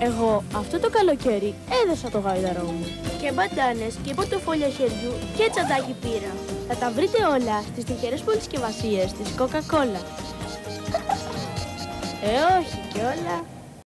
Εγώ αυτό το καλοκαίρι έδωσα το γάιδαρό μου. Και μπαντάνες και πορτοφόλια χεριού και τσαντάκι πήρα. Θα τα βρείτε όλα στις τυχερές πολυσκευασίες της Coca-Cola. ε, όχι κιόλα.